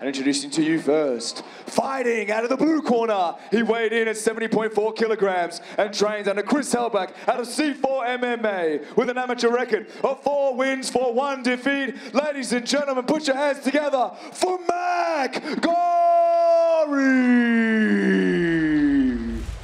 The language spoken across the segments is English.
And introducing to you first, fighting out of the blue corner, he weighed in at 70.4 kilograms and trains under Chris Hellback out of C4 MMA with an amateur record of four wins for one defeat. Ladies and gentlemen, put your hands together for Mack Gorrie!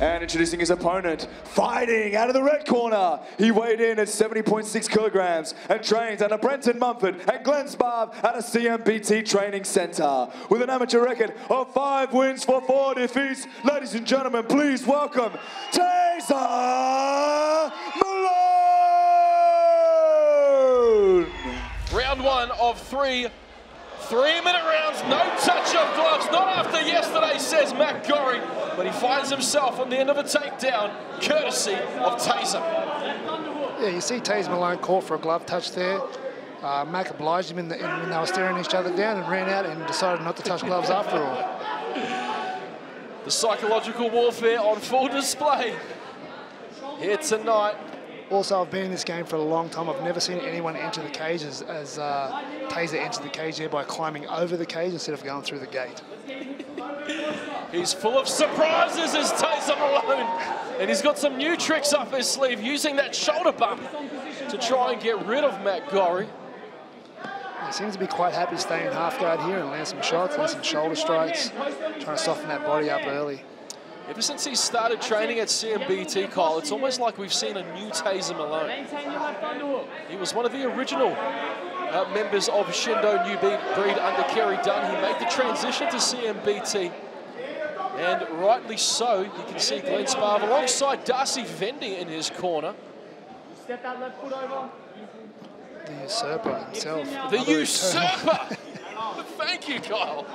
And introducing his opponent, fighting out of the red corner. He weighed in at 70.6 kilograms and trains under Brenton Mumford and Glenn Sparv at a CMBT training center. With an amateur record of five wins for four defeats, ladies and gentlemen, please welcome Tasar Malone! Round one of three. Three minute rounds, no touch of gloves, not after yesterday, says Matt Gorrie, but he finds himself on the end of a takedown, courtesy of Tasar. Yeah, you see Tasar Malone caught for a glove touch there. Uh, Mack obliged him in the, in, when they were staring each other down and ran out and decided not to touch gloves after all. The psychological warfare on full display here tonight. Also, I've been in this game for a long time. I've never seen anyone enter the cages as, as uh, Tasar entered the cage there by climbing over the cage instead of going through the gate. He's full of surprises as Tasar Malone. And he's got some new tricks up his sleeve using that shoulder bump to try and get rid of Matt Gorrie. He seems to be quite happy staying in half guard here and land some shots, land some shoulder strikes, trying to soften that body up early. Ever since he started training at CMBT, Kyle, it's almost like we've seen a new Tasar Malone. He was one of the original uh, members of Shindo New Breed under Kerry Dunn. He made the transition to CMBT. And rightly so, you can see Glenn Sparv alongside Darcy Vendy in his corner. Step that left foot over. The usurper himself. The usurper! Thank you, Kyle.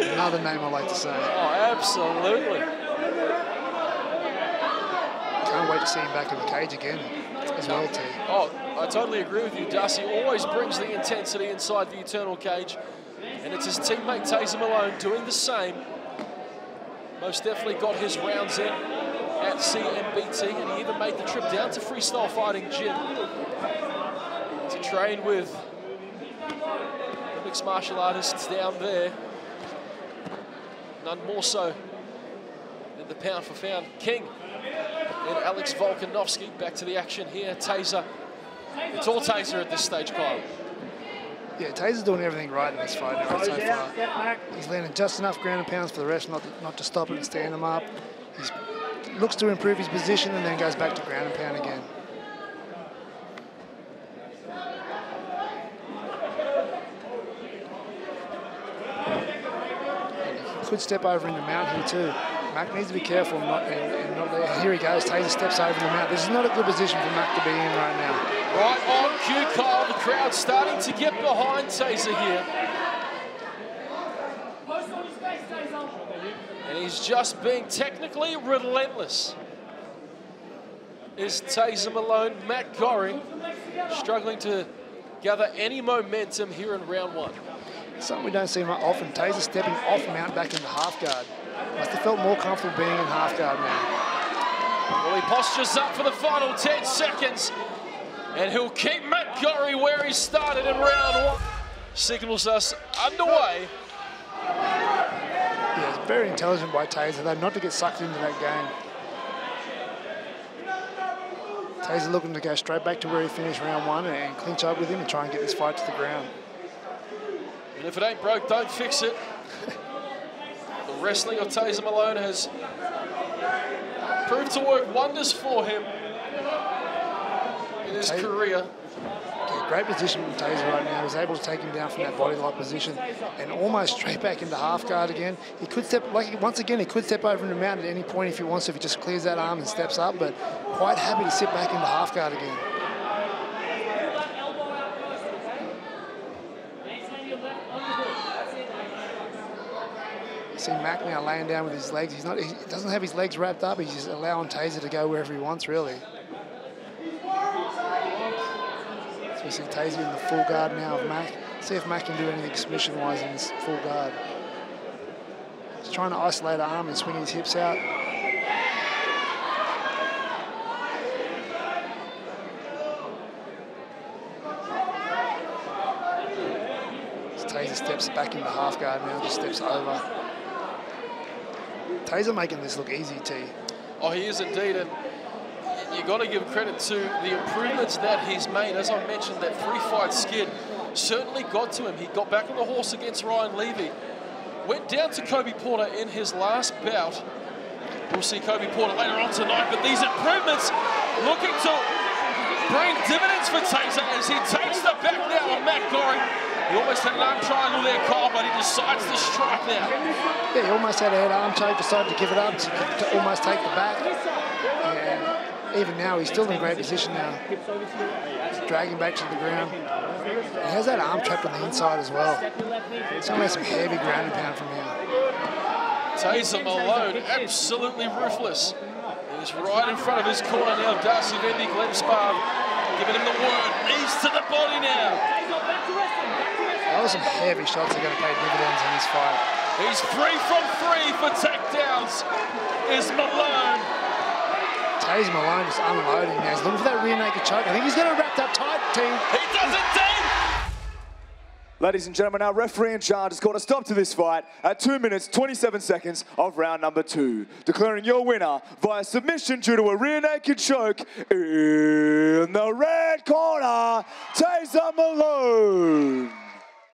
Another name I like to say. Oh, absolutely. Can't wait to see him back in the cage again as well, T. Oh, I totally agree with you. Darcy always brings the intensity inside the Eternal Cage. And it's his teammate Tasar Malone doing the same. Most definitely got his rounds in at CMBT, and he even made the trip down to Freestyle Fighting Gym to train with the mixed martial artists down there. None more so the pound for pound king and Alex Volkanovski. Back to the action here. Tasar. It's all Tasar at this stage, Kyle. Yeah, Tasar's doing everything right in this fight right, so far. He's landing just enough ground and pounds for the rest not to, not to stop it and stand him up. He looks to improve his position and then goes back to ground and pound again. Could step over in the mount here too. Mack needs to be careful not, and, and not let, here he goes, Tasar steps over the mount. This is not a good position for Mack to be in right now. Right on cue, Kyle. The crowd starting to get behind Tasar here. And he's just being technically relentless. Is Tasar Malone, Matt Gorrie, struggling to gather any momentum here in round one. Something we don't see much often. Tasar stepping off mount back into half guard. Must have felt more comfortable being in half guard now. Well, he postures up for the final 10 seconds. And he'll keep Matt Gorrie where he started in round one. Signals us underway. Yeah, it's very intelligent by Tasar, though, not to get sucked into that game. Tasar looking to go straight back to where he finished round one and clinch up with him and try and get this fight to the ground. And if it ain't broke, don't fix it. the wrestling of Tasar Malone has proved to work wonders for him in his Tasar- career. Okay, great position from Tasar right now. He's able to take him down from that body lock position and almost straight back into half guard again. He could step, like once again, he could step over into mount at any point if he wants to, if he just clears that arm and steps up, but quite happy to sit back into half guard again. You see Mack now laying down with his legs. He's not, he doesn't have his legs wrapped up. He's just allowing Tasar to go wherever he wants, really. So we see Tasar in the full guard now of Mack. See if Mack can do anything submission-wise in this full guard. He's trying to isolate the arm and swing his hips out. Tasar steps back into half guard now, just steps over. Tasar making this look easy, T. Oh, he is indeed, and you got to give credit to the improvements that he's made. As I mentioned, that three-fight skid certainly got to him. He got back on the horse against Ryan Levy. Went down to Kobe Porter in his last bout. We'll see Kobe Porter later on tonight, but these improvements looking to bring dividends for Tasar as he takes the back now on Matt Gorrie. He almost had an arm triangle there, Kyle, but he decides to strike now. Yeah, he almost had a head arm choke, decided to give it up to, to almost take the back. And even now, he's still in a great position now. Dragging back to the ground. He has that arm trapped on the inside as well. It's going to some heavy ground and pound from here. Tasar Malone, absolutely ruthless. He's right in front of his corner now. Darcy Vendy, Glenn Sparv, giving him the word. Knees to the body now. Those some heavy shots that are going to pay dividends in this fight. He's three from three for takedowns. Is Malone. Tasar Malone just unloading now. He's looking for that rear naked choke. I think he's going to wrap that tight, team. He does indeed. Ladies and gentlemen, our referee in charge has called a stop to this fight at 2 minutes 27 seconds of round number 2, declaring your winner via submission due to a rear naked choke in the red corner, Tasar Malone.